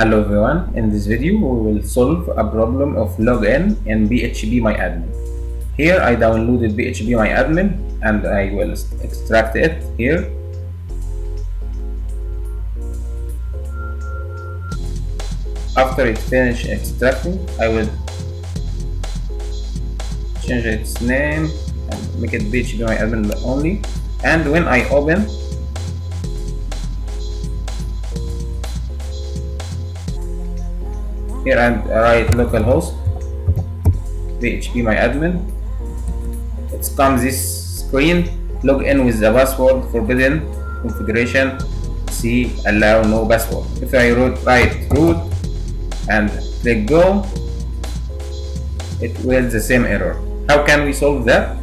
Hello everyone, in this video we will solve a problem of login in phpMyAdmin. Here I downloaded phpMyAdmin and I will extract it here. After it finish extracting, I will change its name and make it phpMyAdmin only. And when I open here and write localhost phpMyAdmin it comes this screen log in with the password forbidden configuration see allow no password. If I wrote write root and click go it will the same error. How can we solve that?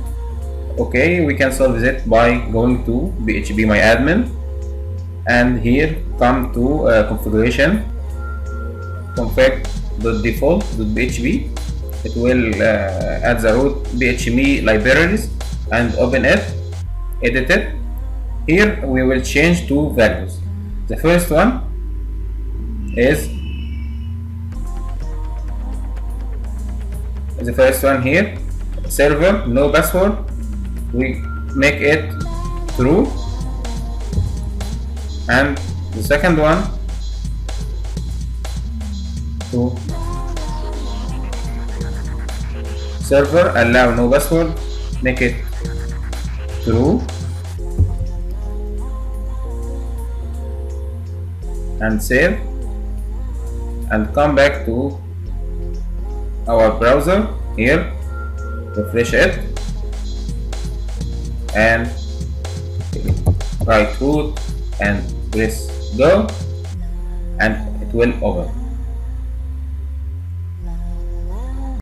Okay we can solve it by going to phpMyAdmin and here come to uh, configuration config.default.php it will uh, add the root php libraries and open it edit it here we will change two values. The first one is the first one here server no password. We make it true. And the second one to server allow no password. Make it true. And save. And come back to our browser here. Refresh it. And write root and press go. And it will open